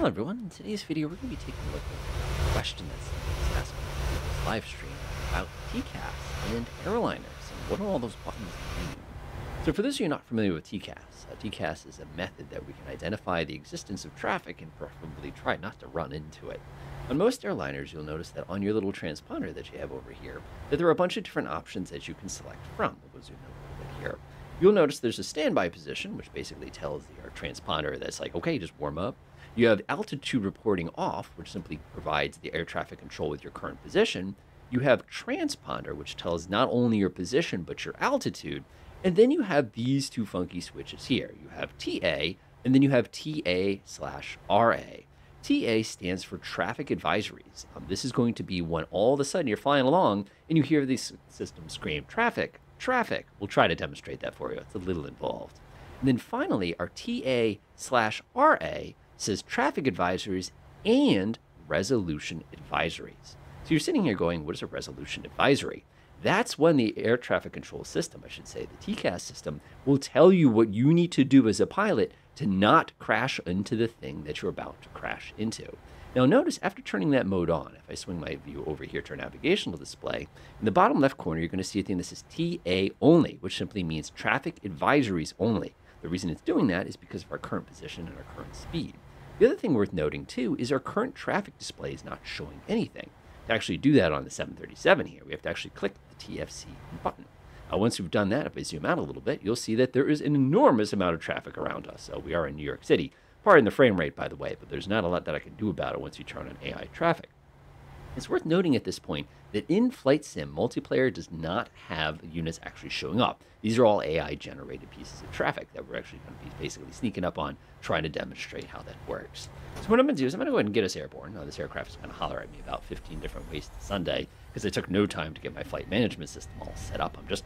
Hello everyone, in today's video we're going to be taking a look at a question that's asked in this live stream about TCAS and airliners and what do all those buttons mean. So for those of you not familiar with TCAS, uh, TCAS is a method that we can identify the existence of traffic and preferably try not to run into it. On most airliners, you'll notice that on your little transponder that you have over here, that there are a bunch of different options that you can select from a little bit here. You'll notice there's a standby position, which basically tells your transponder that's like, okay, just warm up. You have altitude reporting off, which simply provides the air traffic control with your current position. You have transponder, which tells not only your position, but your altitude. And then you have these two funky switches here. You have TA, and then you have TA slash RA. TA stands for traffic advisories. Um, this is going to be when all of a sudden you're flying along and you hear these systems scream, traffic, traffic. We'll try to demonstrate that for you. It's a little involved. And then finally, our TA slash RA says traffic advisories and resolution advisories. So you're sitting here going, what is a resolution advisory? That's when the air traffic control system, I should say, the TCAS system, will tell you what you need to do as a pilot to not crash into the thing that you're about to crash into. Now notice after turning that mode on, if I swing my view over here to our navigational display, in the bottom left corner, you're going to see a thing that says TA only, which simply means traffic advisories only. The reason it's doing that is because of our current position and our current speed. The other thing worth noting too is our current traffic display is not showing anything. To actually do that on the 737 here, we have to actually click the TFC button. Uh, once we've done that, if I zoom out a little bit, you'll see that there is an enormous amount of traffic around us. So we are in New York City. Pardon the frame rate, by the way, but there's not a lot that I can do about it once you turn on AI traffic. It's worth noting at this point that in Flight Sim, multiplayer does not have units actually showing up. These are all AI generated pieces of traffic that we're actually going to be basically sneaking up on, trying to demonstrate how that works. So what I'm going to do is I'm going to go ahead and get us airborne. Now, this aircraft is going to holler at me about 15 different ways to Sunday because it took no time to get my flight management system all set up. I'm just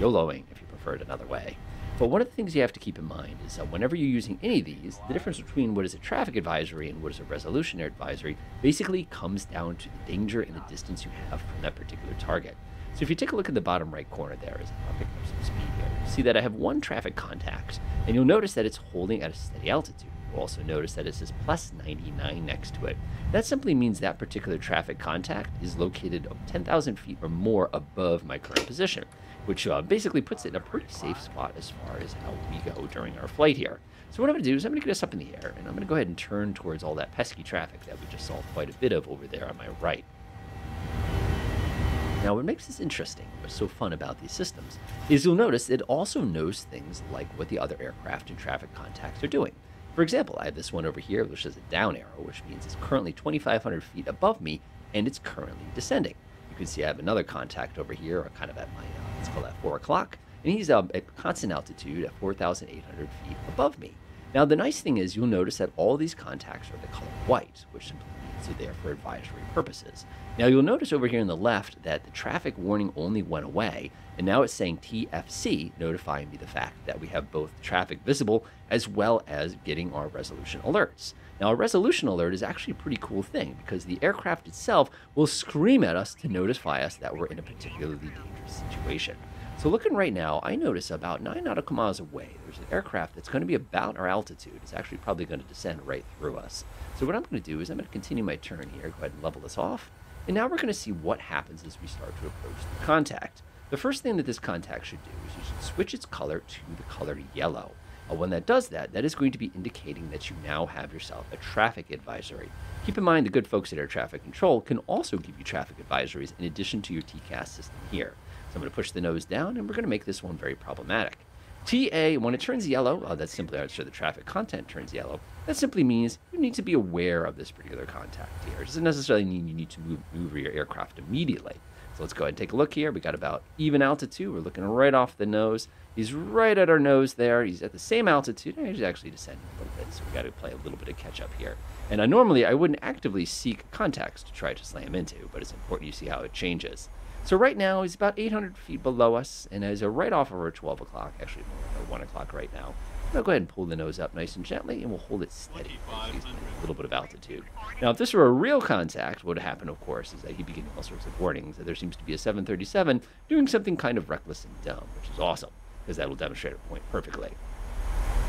YOLOing, if you prefer it another way. But one of the things you have to keep in mind is that whenever you're using any of these, the difference between what is a traffic advisory and what is a resolution advisory basically comes down to the danger and the distance you have from that particular target. So if you take a look at the bottom right corner there, as I'm picking up some speed here, you see that I have one traffic contact, and you'll notice that it's holding at a steady altitude. Also notice that it says plus 99 next to it. That simply means that particular traffic contact is located 10,000 feet or more above my current position which uh, basically puts it in a pretty safe spot as far as how we go during our flight here. So what I'm going to do is I'm going to get us up in the air, and I'm going to go ahead and turn towards all that pesky traffic that we just saw quite a bit of over there on my right. Now, what makes this interesting, what's so fun about these systems, is you'll notice it also knows things like what the other aircraft and traffic contacts are doing. For example, I have this one over here, which is a down arrow, which means it's currently 2,500 feet above me, and it's currently descending. You can see I have another contact over here, kind of at my uh, Let's call that 4 o'clock. And he's um, at constant altitude at 4,800 feet above me. Now, the nice thing is you'll notice that all these contacts are the color white, which simply means they're there for advisory purposes. Now, you'll notice over here on the left that the traffic warning only went away, and now it's saying TFC, notifying me the fact that we have both traffic visible as well as getting our resolution alerts. Now, a resolution alert is actually a pretty cool thing because the aircraft itself will scream at us to notify us that we're in a particularly dangerous situation. So looking right now, I notice about nine nautical miles away, there's an aircraft that's going to be about our altitude. It's actually probably going to descend right through us. So what I'm going to do is I'm going to continue my turn here, go ahead and level this off. And now we're going to see what happens as we start to approach the contact. The first thing that this contact should do is you should switch its color to the color yellow. Uh, when that does that, that is going to be indicating that you now have yourself a traffic advisory. Keep in mind the good folks at Air Traffic Control can also give you traffic advisories in addition to your TCAS system here. So I'm going to push the nose down and we're going to make this one very problematic. TA, when it turns yellow, uh, that's simply, sure the traffic content turns yellow. That simply means you need to be aware of this particular contact here. It doesn't necessarily mean you need to move, move your aircraft immediately. So let's go ahead and take a look here. We got about even altitude. We're looking right off the nose. He's right at our nose there. He's at the same altitude. He's actually descending a little bit, so we got to play a little bit of catch up here. And uh, normally I wouldn't actively seek contacts to try to slam into, but it's important you see how it changes. So right now he's about 800 feet below us, and as a right off of our 12 o'clock, actually like 1 o'clock right now. Now go ahead and pull the nose up nice and gently, and we'll hold it steady. a little bit of altitude. Now, if this were a real contact, what would happen, of course, is that he'd be getting all sorts of warnings that there seems to be a 737 doing something kind of reckless and dumb, which is awesome, because that'll demonstrate a point perfectly.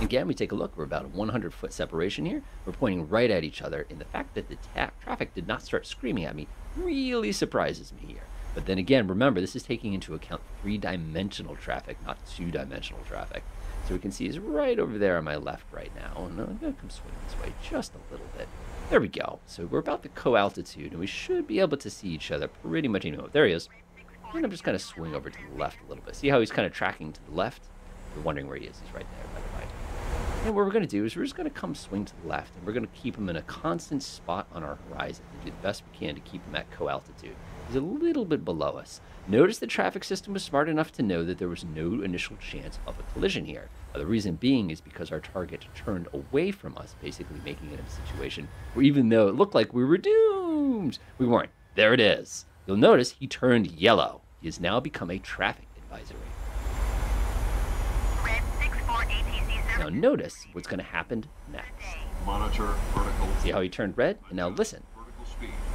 Again, we take a look. We're about a 100 foot separation here. We're pointing right at each other, and the fact that the traffic did not start screaming at me really surprises me here. But then again, remember, this is taking into account three dimensional traffic, not two dimensional traffic. So we can see he's right over there on my left right now. And I'm going to come swing this way just a little bit. There we go. So we're about the co-altitude, and we should be able to see each other pretty much. You know, there he is. And I'm just going to swing over to the left a little bit. See how he's kind of tracking to the left? You're wondering where he is. He's right there, by the way. And what we're going to do is we're just going to come swing to the left, and we're going to keep him in a constant spot on our horizon and do the best we can to keep him at co-altitude. He's a little bit below us. Notice the traffic system was smart enough to know that there was no initial chance of a collision here. The reason being is because our target turned away from us, basically making it a situation where even though it looked like we were doomed, we weren't. There it is. You'll notice he turned yellow. He has now become a traffic advisory. Now notice what's going to happen next. Monitor vertical. See how he turned red? And now listen. Vertical speed.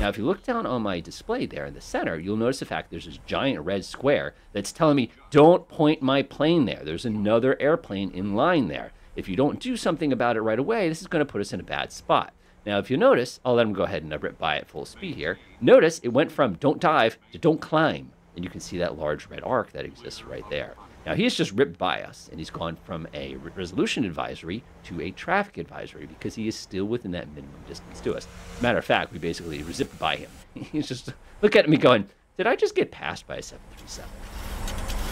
Now, if you look down on my display there in the center, you'll notice the fact there's this giant red square that's telling me, don't point my plane there. There's another airplane in line there. If you don't do something about it right away, this is going to put us in a bad spot. Now, if you notice, I'll let him go ahead and rip by at full speed here. Notice it went from don't dive to don't climb. And you can see that large red arc that exists right there. Now, he he's just ripped by us, and he's gone from a resolution advisory to a traffic advisory because he is still within that minimum distance to us. Matter of fact, we basically zipped by him. He's just look at me going, Did I just get passed by a 737?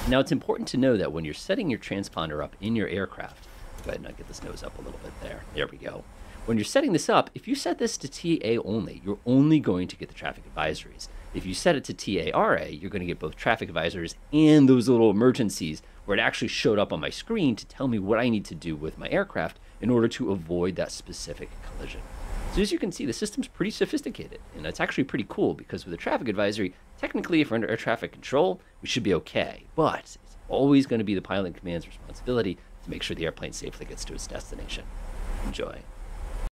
Now, it's important to know that when you're setting your transponder up in your aircraft, go ahead and get this nose up a little bit there. There we go. When you're setting this up, if you set this to TA only, you're only going to get the traffic advisories. If you set it to TARA, you're going to get both traffic advisories and those little emergencies where it actually showed up on my screen to tell me what I need to do with my aircraft in order to avoid that specific collision. So as you can see, the system's pretty sophisticated, and it's actually pretty cool because with a traffic advisory, technically if we're under air traffic control, we should be okay. But it's always going to be the pilot in command's responsibility to make sure the airplane safely gets to its destination. Enjoy.